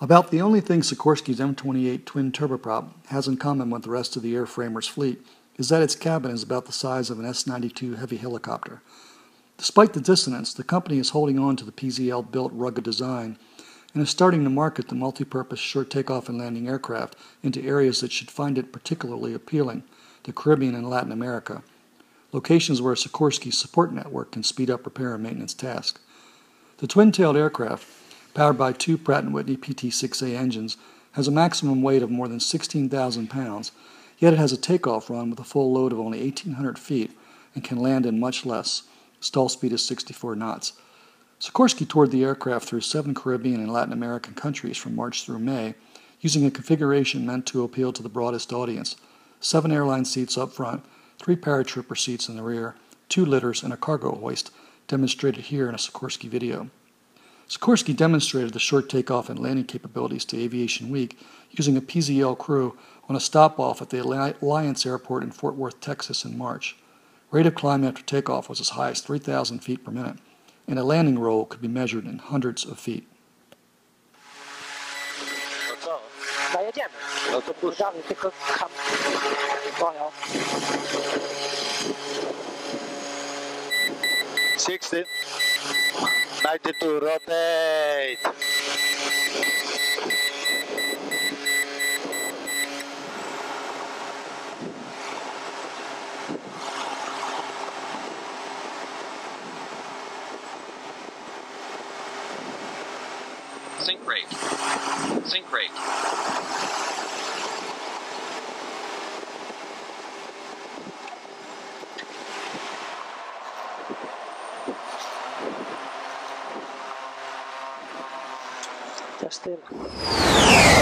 About the only thing Sikorsky's M28 twin turboprop has in common with the rest of the airframer's fleet is that its cabin is about the size of an S 92 heavy helicopter. Despite the dissonance, the company is holding on to the PZL built rugged design and is starting to market the multi purpose short takeoff and landing aircraft into areas that should find it particularly appealing the Caribbean and Latin America, locations where Sikorsky's support network can speed up repair and maintenance tasks. The twin tailed aircraft powered by two Pratt & Whitney PT-6A engines, has a maximum weight of more than 16,000 pounds, yet it has a takeoff run with a full load of only 1,800 feet and can land in much less. Stall speed is 64 knots. Sikorsky toured the aircraft through seven Caribbean and Latin American countries from March through May, using a configuration meant to appeal to the broadest audience. Seven airline seats up front, three paratrooper seats in the rear, two litters, and a cargo hoist, demonstrated here in a Sikorsky video. Sikorsky demonstrated the short takeoff and landing capabilities to Aviation Week using a PZL crew on a stop off at the Alliance Airport in Fort Worth, Texas in March. Rate of climb after takeoff was as high as 3,000 feet per minute, and a landing roll could be measured in hundreds of feet. Sixty. 92, rotate. Sink rate. Sink rate. Já esteve. É